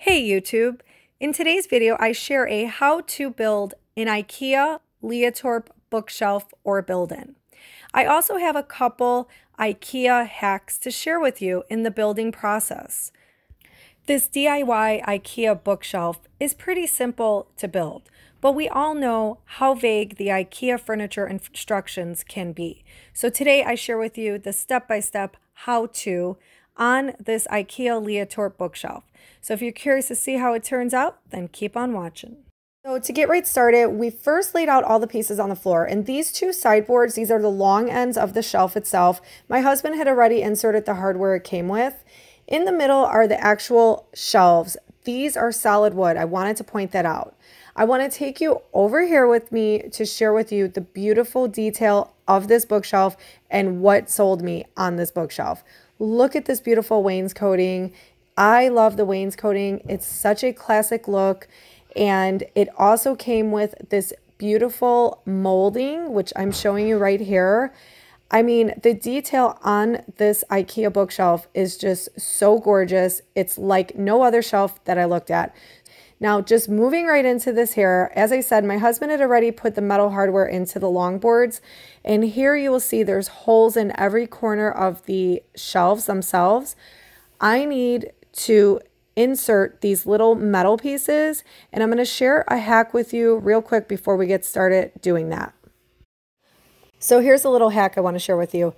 Hey YouTube! In today's video, I share a how to build an IKEA Liatorp bookshelf or build-in. I also have a couple IKEA hacks to share with you in the building process. This DIY IKEA bookshelf is pretty simple to build, but we all know how vague the IKEA furniture instructions can be. So today I share with you the step-by-step how-to on this IKEA Liatorp bookshelf. So if you're curious to see how it turns out, then keep on watching. So to get right started, we first laid out all the pieces on the floor. And these two sideboards, these are the long ends of the shelf itself. My husband had already inserted the hardware it came with. In the middle are the actual shelves. These are solid wood. I wanted to point that out. I want to take you over here with me to share with you the beautiful detail of this bookshelf and what sold me on this bookshelf. Look at this beautiful wainscoting. I love the wainscoting. It's such a classic look. And it also came with this beautiful molding, which I'm showing you right here. I mean, the detail on this IKEA bookshelf is just so gorgeous. It's like no other shelf that I looked at. Now, just moving right into this here, as I said, my husband had already put the metal hardware into the longboards. And here you will see there's holes in every corner of the shelves themselves. I need to insert these little metal pieces and I'm going to share a hack with you real quick before we get started doing that. So here's a little hack I want to share with you.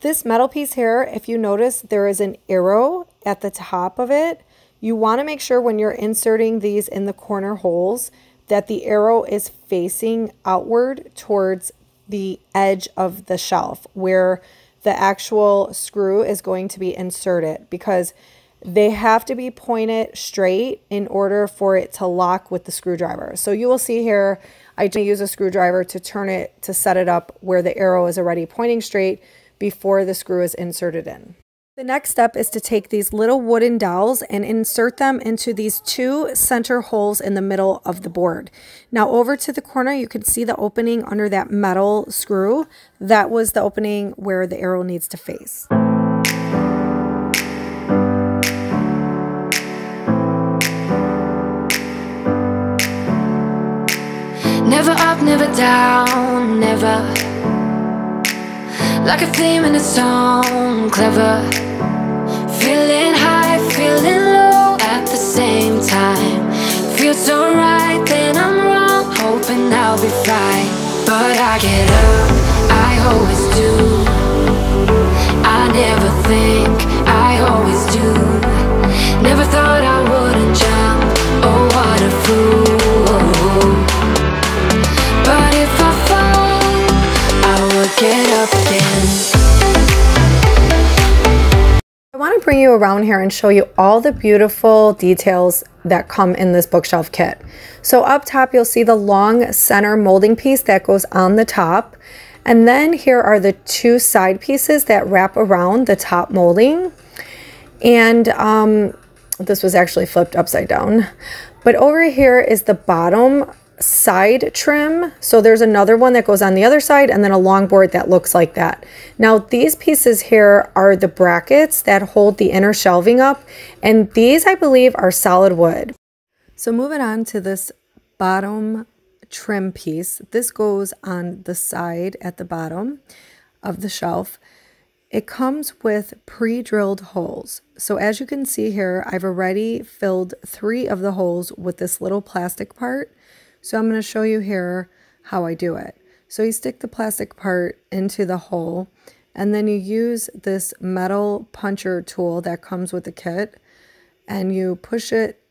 This metal piece here, if you notice, there is an arrow at the top of it. You want to make sure when you're inserting these in the corner holes that the arrow is facing outward towards the edge of the shelf where the actual screw is going to be inserted because they have to be pointed straight in order for it to lock with the screwdriver. So you will see here, I use a screwdriver to turn it, to set it up where the arrow is already pointing straight before the screw is inserted in. The next step is to take these little wooden dowels and insert them into these two center holes in the middle of the board. Now over to the corner, you can see the opening under that metal screw. That was the opening where the arrow needs to face. Never up, never down, never like a theme in a song, clever Feels alright, right, then I'm wrong. Hoping I'll be fine But I get up, I always do. I never think, I always do. Never thought I wouldn't jump, oh what a fool want to bring you around here and show you all the beautiful details that come in this bookshelf kit. So up top, you'll see the long center molding piece that goes on the top. And then here are the two side pieces that wrap around the top molding. And um, this was actually flipped upside down. But over here is the bottom side trim. So there's another one that goes on the other side and then a long board that looks like that. Now these pieces here are the brackets that hold the inner shelving up and these I believe are solid wood. So moving on to this bottom trim piece. This goes on the side at the bottom of the shelf. It comes with pre-drilled holes. So as you can see here, I've already filled three of the holes with this little plastic part. So I'm going to show you here how I do it. So you stick the plastic part into the hole and then you use this metal puncher tool that comes with the kit and you push it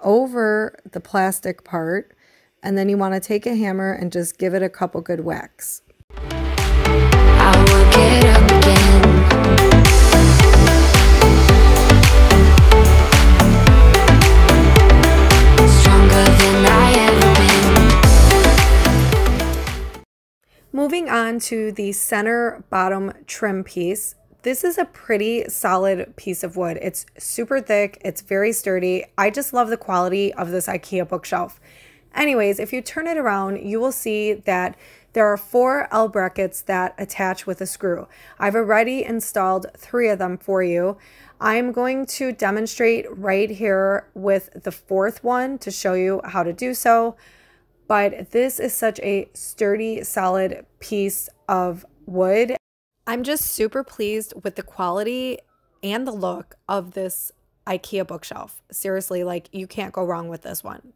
over the plastic part and then you want to take a hammer and just give it a couple good whacks. Moving on to the center bottom trim piece. This is a pretty solid piece of wood. It's super thick. It's very sturdy. I just love the quality of this IKEA bookshelf. Anyways, if you turn it around, you will see that there are four L brackets that attach with a screw. I've already installed three of them for you. I'm going to demonstrate right here with the fourth one to show you how to do so. But this is such a sturdy, solid piece of wood. I'm just super pleased with the quality and the look of this IKEA bookshelf. Seriously, like you can't go wrong with this one.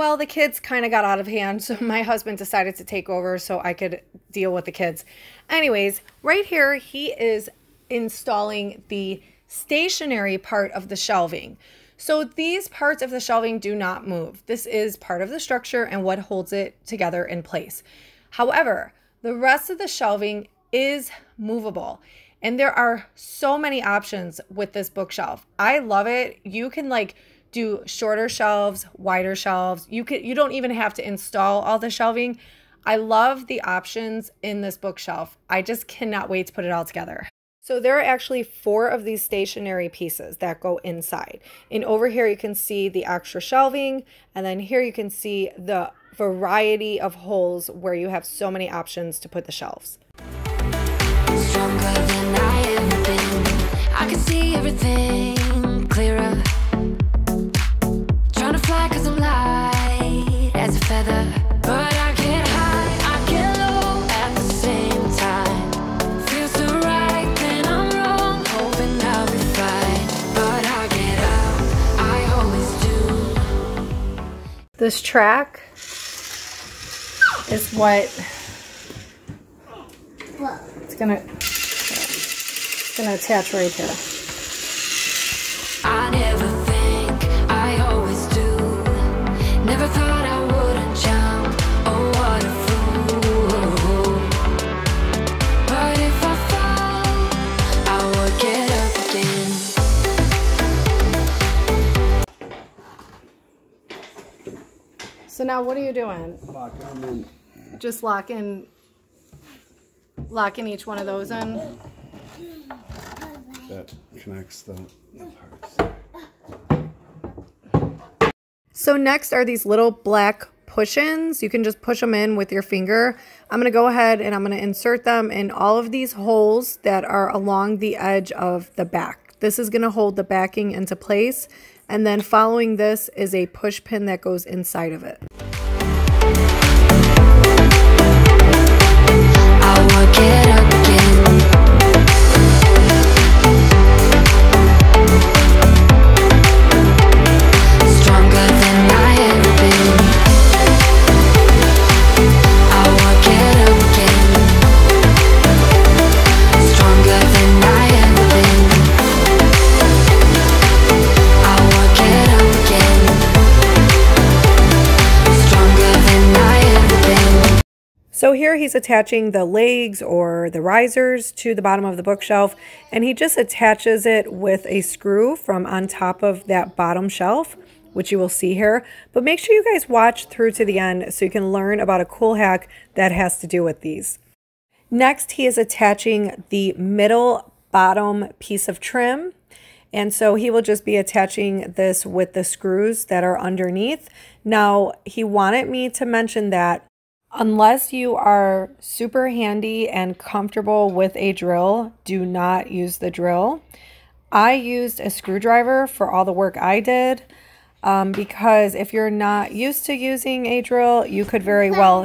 Well, the kids kind of got out of hand, so my husband decided to take over so I could deal with the kids. Anyways, right here, he is installing the stationary part of the shelving. So these parts of the shelving do not move. This is part of the structure and what holds it together in place. However, the rest of the shelving is movable. And there are so many options with this bookshelf. I love it. You can like do shorter shelves, wider shelves. You could you don't even have to install all the shelving. I love the options in this bookshelf. I just cannot wait to put it all together. So there are actually four of these stationary pieces that go inside. And over here you can see the extra shelving and then here you can see the variety of holes where you have so many options to put the shelves. Stronger than I ever been. I can see everything This track is what it's gonna it's gonna attach right here. So what are you doing? Locking them in. Just locking, locking each one of those in? That connects the, the parts. So next are these little black push-ins. You can just push them in with your finger. I'm going to go ahead and I'm going to insert them in all of these holes that are along the edge of the back. This is going to hold the backing into place and then following this is a push pin that goes inside of it. Here he's attaching the legs or the risers to the bottom of the bookshelf and he just attaches it with a screw from on top of that bottom shelf which you will see here. But make sure you guys watch through to the end so you can learn about a cool hack that has to do with these. Next, he is attaching the middle bottom piece of trim. And so he will just be attaching this with the screws that are underneath. Now, he wanted me to mention that Unless you are super handy and comfortable with a drill, do not use the drill. I used a screwdriver for all the work I did um, because if you're not used to using a drill, you could very well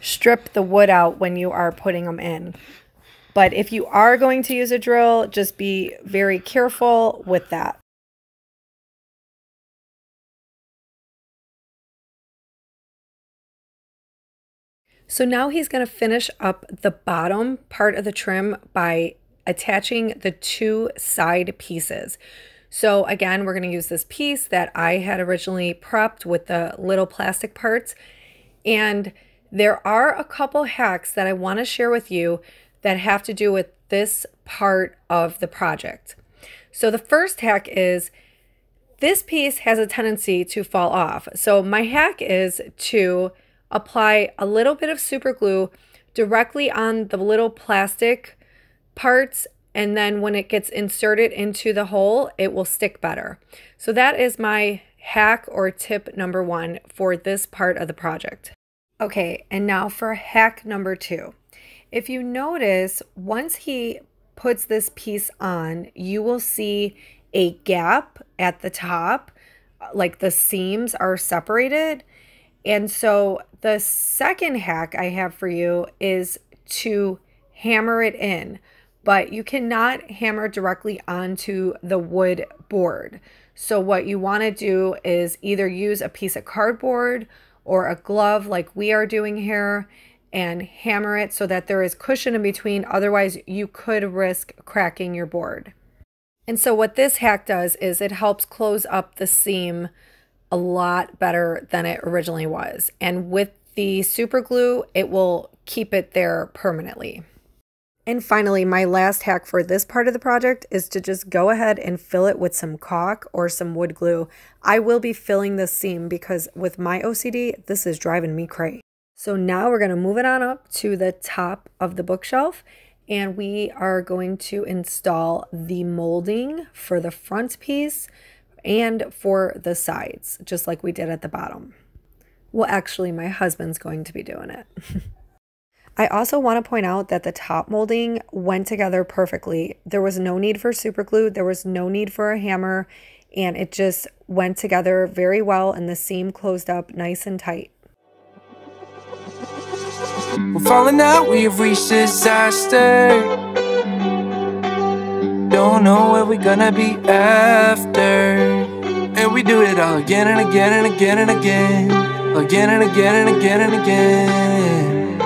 strip the wood out when you are putting them in. But if you are going to use a drill, just be very careful with that. So now he's going to finish up the bottom part of the trim by attaching the two side pieces. So again, we're going to use this piece that I had originally prepped with the little plastic parts. And there are a couple hacks that I want to share with you that have to do with this part of the project. So the first hack is this piece has a tendency to fall off. So my hack is to apply a little bit of super glue directly on the little plastic parts and then when it gets inserted into the hole, it will stick better. So that is my hack or tip number one for this part of the project. Okay, and now for hack number two. If you notice, once he puts this piece on, you will see a gap at the top, like the seams are separated. And so the second hack I have for you is to hammer it in, but you cannot hammer directly onto the wood board. So what you want to do is either use a piece of cardboard or a glove like we are doing here and hammer it so that there is cushion in between. Otherwise, you could risk cracking your board. And so what this hack does is it helps close up the seam a lot better than it originally was. And with the super glue, it will keep it there permanently. And finally, my last hack for this part of the project is to just go ahead and fill it with some caulk or some wood glue. I will be filling the seam because with my OCD, this is driving me crazy. So now we're going to move it on up to the top of the bookshelf and we are going to install the molding for the front piece and for the sides, just like we did at the bottom. Well, actually, my husband's going to be doing it. I also want to point out that the top molding went together perfectly. There was no need for super glue, there was no need for a hammer, and it just went together very well and the seam closed up nice and tight. We're falling out, we have reached disaster Don't know where we're gonna be after. And we do it all again and again and again and again. Again and again and again and again.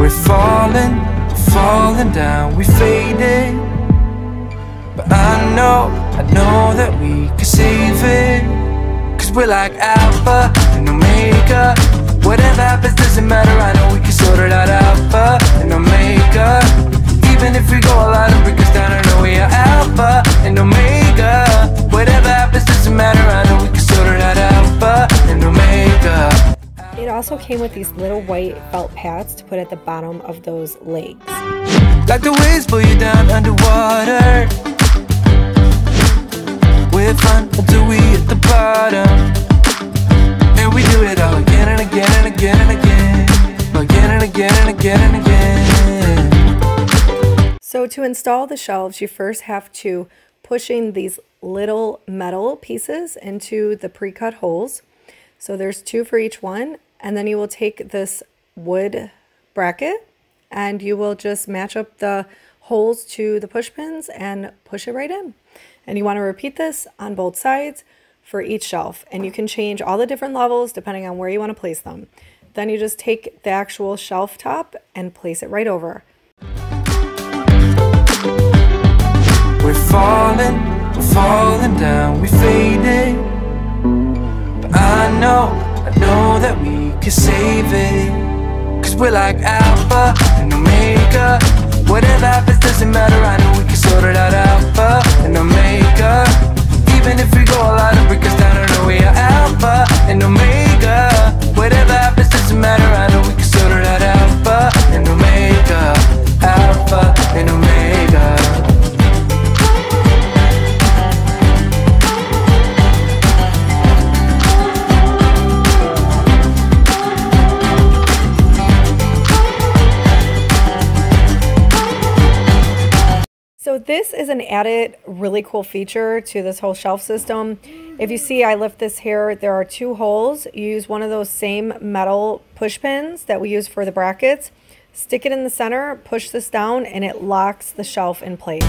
We're falling, falling down, we faded. But I know, I know that we can save it. Cause we're like Alpha and Omega. Whatever happens doesn't matter, I know we came with these little white felt pads to put at the bottom of those legs. Like the waves pull you down underwater We're fun until we hit the bottom And we do it all again and again and again and again Again and again and again and again So to install the shelves, you first have to pushing these little metal pieces into the pre-cut holes. So there's two for each one. And then you will take this wood bracket and you will just match up the holes to the push pins and push it right in. And you want to repeat this on both sides for each shelf. And you can change all the different levels depending on where you want to place them. Then you just take the actual shelf top and place it right over. We're falling, we're falling down, we But I know, I know that we can save it. Cause we're like Alpha and Omega. Whatever happens doesn't matter, I know we can sort it out. Alpha and Omega. Even if we go a lot added really cool feature to this whole shelf system. If you see, I lift this here, there are two holes. You use one of those same metal push pins that we use for the brackets. Stick it in the center, push this down, and it locks the shelf in place.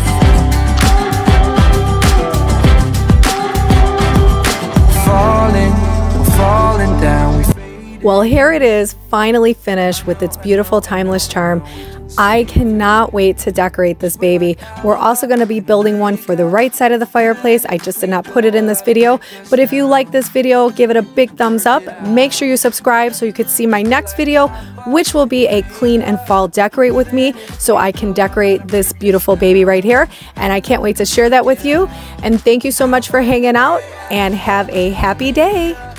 Falling, falling down, well, here it is, finally finished with its beautiful timeless charm. I cannot wait to decorate this baby. We're also going to be building one for the right side of the fireplace. I just did not put it in this video, but if you like this video, give it a big thumbs up. Make sure you subscribe so you could see my next video, which will be a clean and fall decorate with me so I can decorate this beautiful baby right here. And I can't wait to share that with you. And thank you so much for hanging out and have a happy day.